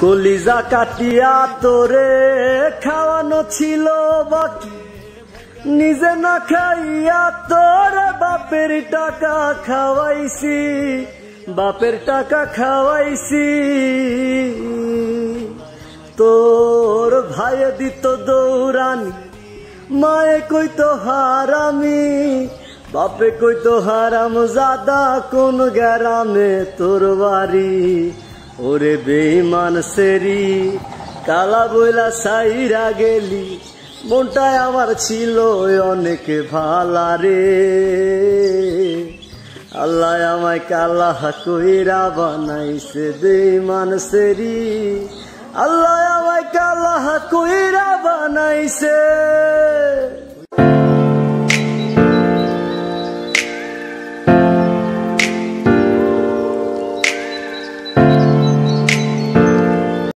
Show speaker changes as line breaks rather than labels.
কলিজা কাটিয়া তোরে খাওয়ানো ছিল বাকি। নিজে না খাইয়া তোর বাপের টাকা খাওয়াইছি, বাপের টাকা খাওয়াইছি। তোর ভাই দিত দৌড়ানি, মায়ে কইতো হারামি, বাপে কইতো হারাম জাদা কোন গ্যারামে তোর বাড়ি। ওরে বেইমান সেরি, কালা বইলা সাইরা গেলি মনটায় আমার ছিল অনেক ভালা রে। আল্লাহ আমায় কালা কইরা বানাইছে বেইমান সেরি, আল্লাহ আমায় কালা কইরা বানাইছে।